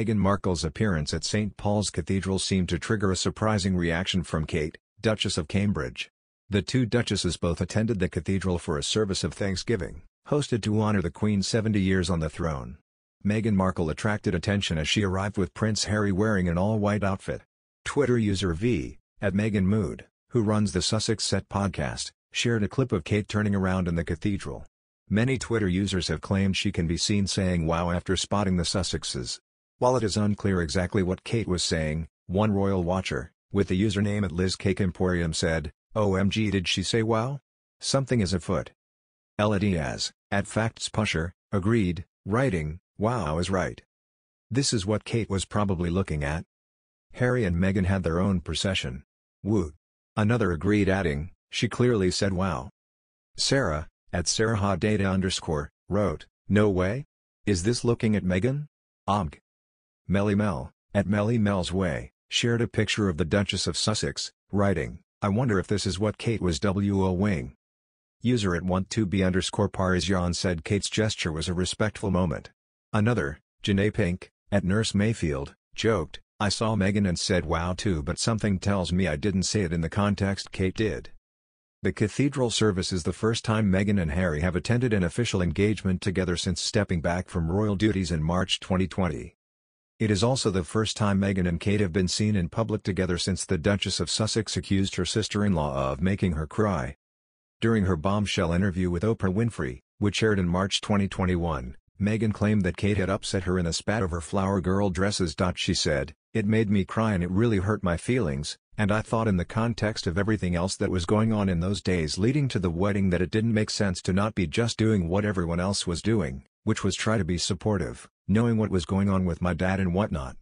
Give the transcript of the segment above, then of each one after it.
Meghan Markle's appearance at St. Paul's Cathedral seemed to trigger a surprising reaction from Kate, Duchess of Cambridge. The two duchesses both attended the cathedral for a service of thanksgiving, hosted to honor the Queen's 70 years on the throne. Meghan Markle attracted attention as she arrived with Prince Harry wearing an all-white outfit. Twitter user Vee, at Meghan Mood, who runs the Sussex Set podcast, shared a clip of Kate turning around in the cathedral. Many Twitter users have claimed she can be seen saying wow after spotting the Sussexes. While it is unclear exactly what Kate was saying, one royal watcher, with the username at Liz Cake Emporium said, OMG did she say wow? Something is afoot. Ella Diaz, at Facts Pusher, agreed, writing, wow is right. This is what Kate was probably looking at. Harry and Meghan had their own procession. Woot. Another agreed adding, she clearly said wow. Sarah, at sarahadata underscore, wrote, no way? Is this looking at Meghan? Omg. Meli Mel, at Meli Mel's Way, shared a picture of the Duchess of Sussex, writing, I wonder if this is what Kate was WOing. User at want2b underscore Parisian said Kate's gesture was a respectful moment. Another, Janae Pink, at Nurse Mayfield, joked, I saw Meghan and said wow too but something tells me I didn't say it in the context Kate did. The cathedral service is the first time Meghan and Harry have attended an official engagement together since stepping back from royal duties in March 2020. It is also the first time Meghan and Kate have been seen in public together since the Duchess of Sussex accused her sister-in-law of making her cry. During her bombshell interview with Oprah Winfrey, which aired in March 2021, Meghan claimed that Kate had upset her in a spat over flower girl dresses. She said, It made me cry and it really hurt my feelings, and I thought in the context of everything else that was going on in those days leading to the wedding that it didn't make sense to not be just doing what everyone else was doing, which was try to be supportive, knowing what was going on with my dad and whatnot.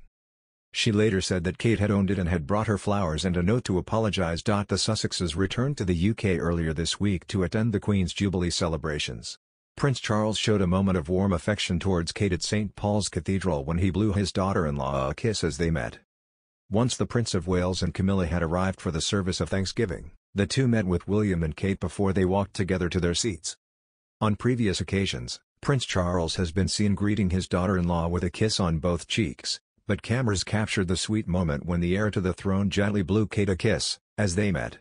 She later said that Kate had owned it and had brought her flowers and a note to apologize. The Sussexes returned to the UK earlier this week to attend the Queen's Jubilee celebrations. Prince Charles showed a moment of warm affection towards Kate at St. Paul's Cathedral when he blew his daughter-in-law a kiss as they met. Once the Prince of Wales and Camilla had arrived for the service of Thanksgiving, the two met with William and Kate before they walked together to their seats. On previous occasions, Prince Charles has been seen greeting his daughter-in-law with a kiss on both cheeks, but cameras captured the sweet moment when the heir to the throne gently blew Kate a kiss, as they met.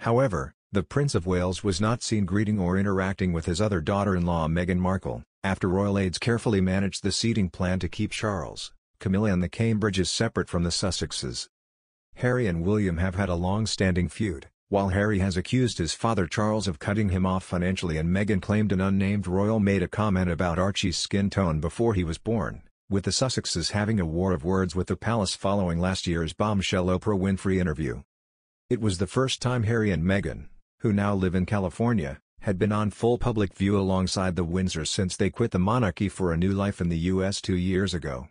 However, the Prince of Wales was not seen greeting or interacting with his other daughter-in-law Meghan Markle, after royal aides carefully managed the seating plan to keep Charles. Camilla and the Cambridges separate from the Sussexes. Harry and William have had a long-standing feud, while Harry has accused his father Charles of cutting him off financially and Meghan claimed an unnamed royal made a comment about Archie's skin tone before he was born, with the Sussexes having a war of words with the palace following last year's bombshell Oprah Winfrey interview. It was the first time Harry and Meghan, who now live in California, had been on full public view alongside the Windsors since they quit the monarchy for a new life in the U.S. two years ago.